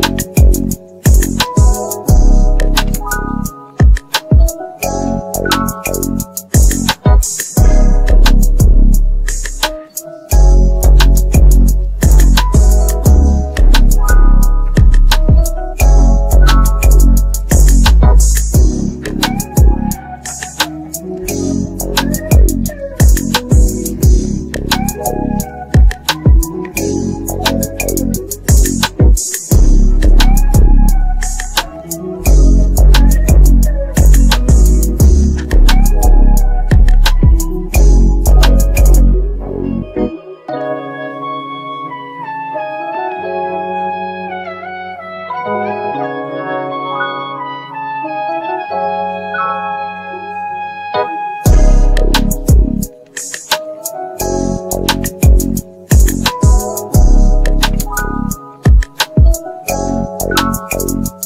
you. Bye.